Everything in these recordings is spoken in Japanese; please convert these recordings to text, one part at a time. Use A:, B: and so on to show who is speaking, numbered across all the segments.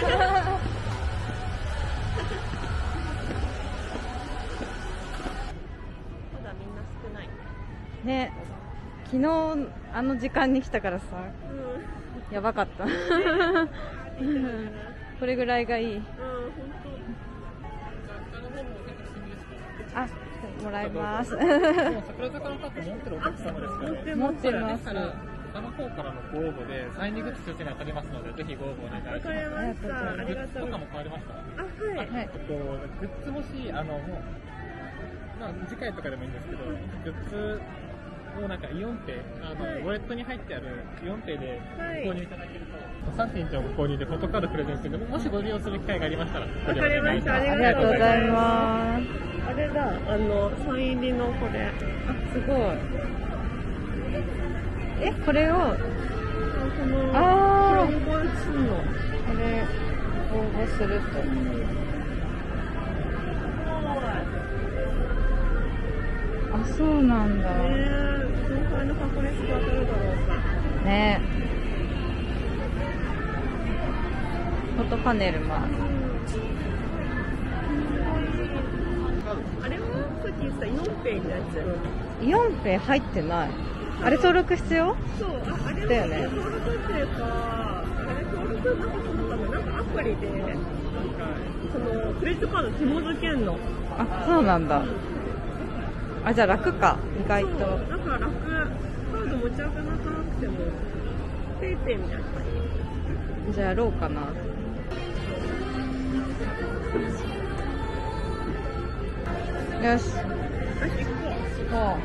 A: だみんな少ない。
B: ね。昨日あの時間に来たからさ。
A: うん。
B: やばかった。これぐらいがいい。
A: うん本
B: あもらいます。
C: 桜坂のカップ持ってるお客様ですかね。
B: 持ってます
C: ですから、他の方からのご応募で、サイン入りグッズ抽選が当たりますので、ぜひご応募お願いします。
A: 当わかりましたありがとう
C: グッズとかも買われました？
A: あはい。
B: はい
C: えっと、グッズもし、あの、もう、まあ、次回とかでもいいんですけど、グッズをなんかイオンペイ、あの、
A: はい。
C: ウォレットに入ってあるイオンペイで
A: はい。
C: 購入いただけると、3.1をご購入でフォトカードプレゼントで、もしご利用する機会がありましたら、
A: わかりました。ありがとうござ
B: い
A: ま
B: す。
A: あれだあのサイン入りのこれ
B: あすごいえこれを
A: あ
B: あー。
A: これ応募するの
B: これ応募すると。あそうなんだ。
A: ね
B: フォトパネルもある。
A: あれはさ AEON Pay のやつ
B: AEON Pay 入ってないあれ登録必要？
A: そうああれは
B: だよね
A: 登録っていうかあれ登録なんかその多分なんかアプリでなんかそのクレジットカード紐付けんの。
B: あそうなんだ。あじゃあ楽か意外と。
A: だから楽。カード持ち歩かなくても PayPay みたいな感
B: じ。ゃあやろうかな。よし。
A: じよし行こ
B: も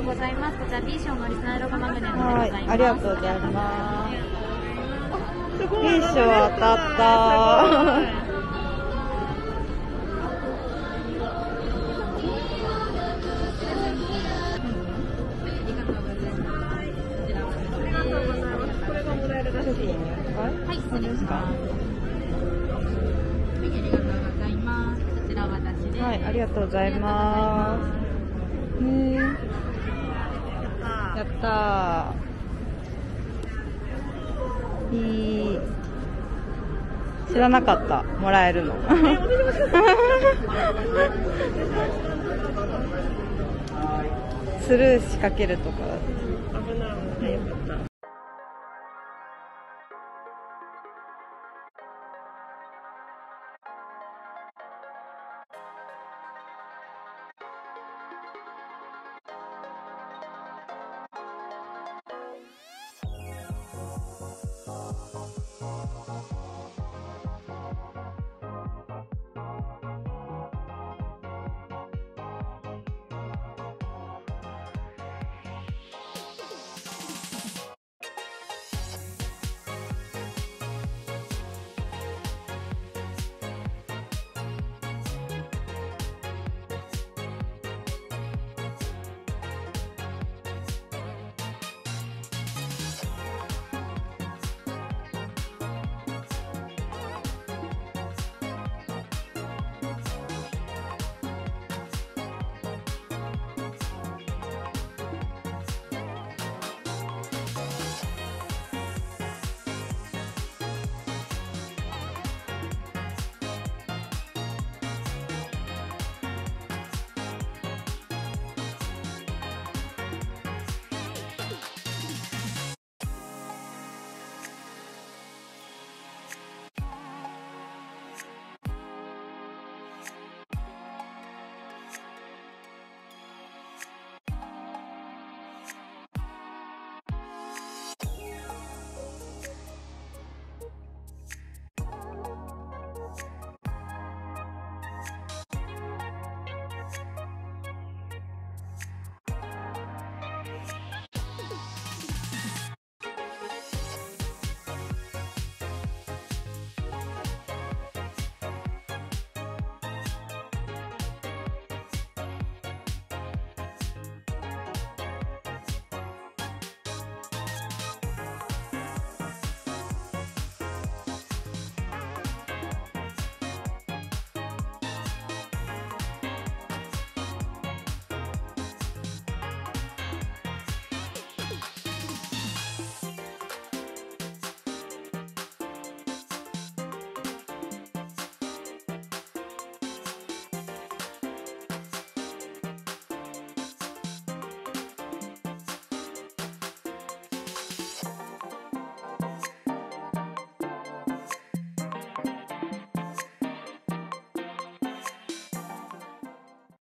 D: うございます。こちら B 賞のリスナーロゴマグネッ
B: う
D: トでございます。
B: はいありがとうございます
A: うすご
B: いい賞当たった。
D: はい、ありがとうございます。
B: やったー。いい。知らなかった。もらえるの。スルー仕掛けるとか。
A: 危ない。危ない。よかった。